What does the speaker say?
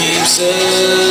keeps us.